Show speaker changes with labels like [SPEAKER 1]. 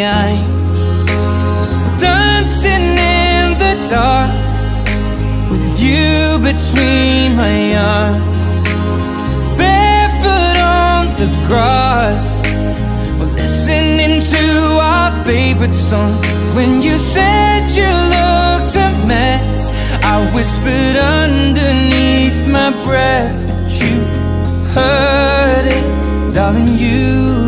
[SPEAKER 1] I'm dancing in the dark With you between my arms Barefoot on the grass We're listening to our favorite song. When you said you looked a mess I whispered underneath my breath But you heard it. Darling, you